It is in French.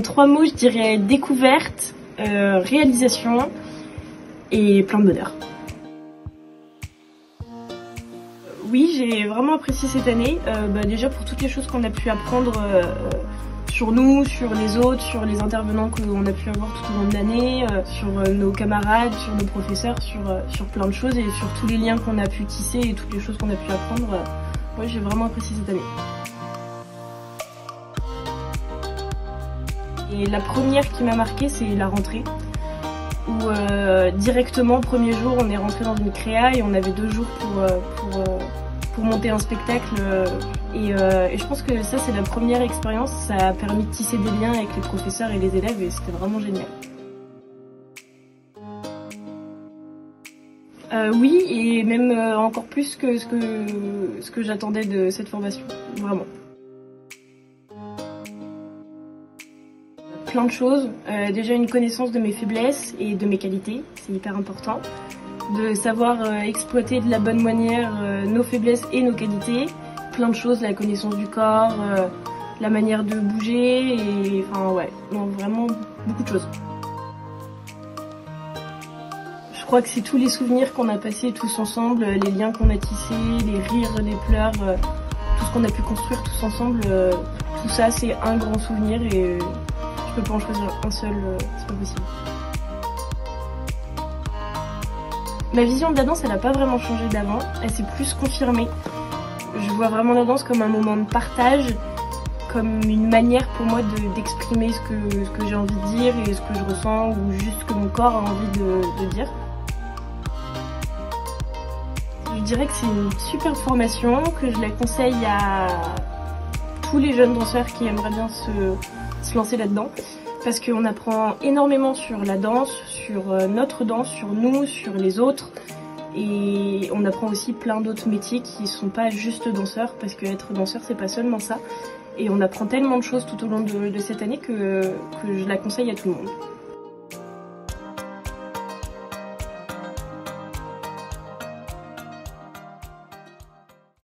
trois mots, je dirais découverte, euh, réalisation et plein de bonheur. Oui, j'ai vraiment apprécié cette année. Euh, bah, déjà pour toutes les choses qu'on a pu apprendre euh, sur nous, sur les autres, sur les intervenants qu'on a pu avoir tout au long de l'année, sur nos camarades, sur nos professeurs, sur, sur plein de choses et sur tous les liens qu'on a pu tisser et toutes les choses qu'on a pu apprendre. Ouais, j'ai vraiment apprécié cette année. Et la première qui m'a marqué, c'est la rentrée. Où euh, directement, premier jour, on est rentré dans une créa et on avait deux jours pour, euh, euh, pour monter un spectacle. euh, et, je pense que ça, c'est la première expérience. Ça a permis de tisser des liens avec les professeurs et les élèves et c'était vraiment génial. Oui, et même encore plus que ce que, ce que j'attendais de cette formation. Vraiment. Plein de choses. Euh, déjà une connaissance de mes faiblesses et de mes qualités, c'est hyper important. De savoir euh, exploiter de la bonne manière euh, nos faiblesses et nos qualités. Plein de choses, la connaissance du corps, la manière de bouger et enfin ouais, vraiment beaucoup de choses. Je crois que c'est tous les souvenirs qu'on a passés tous ensemble, les liens qu'on a tissés, les rires, les pleurs, tout ce qu'on a pu construire tous ensemble. tout ça, c'est un grand souvenir et peux pas en choisir un seul, euh, c'est pas possible. Ma vision de la danse, elle a pas vraiment changé d'avant, elle s'est plus confirmée. Je vois vraiment la danse comme un moment de partage, comme une manière pour moi de- d'exprimer ce que, ce que j'ai envie de dire et ce que je ressens ou juste ce que mon corps a envie de, de dire. Je dirais que c'est une super formation, que je la conseille à les jeunes danseurs qui aimeraient bien se, lancer là-dedans. Parce qu'on apprend énormément sur la danse, sur euh, notre danse, sur nous, sur les autres. Et on apprend aussi plein d'autres métiers qui sont pas juste danseurs, parce que être danseur, c'est pas seulement ça. Et on apprend tellement de choses tout au long de, cette année que je la conseille à tout le monde.